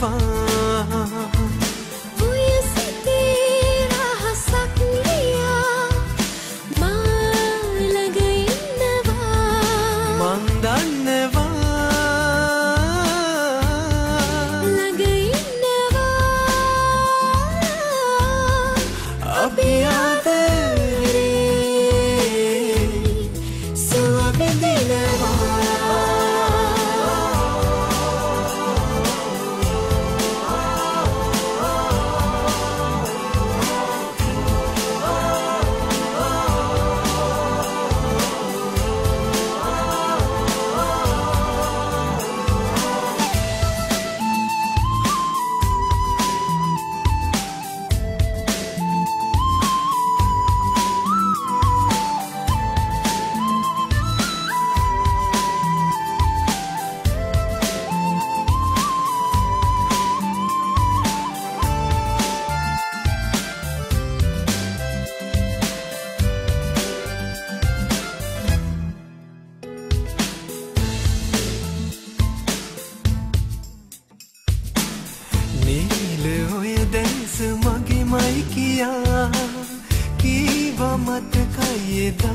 heaven 也等。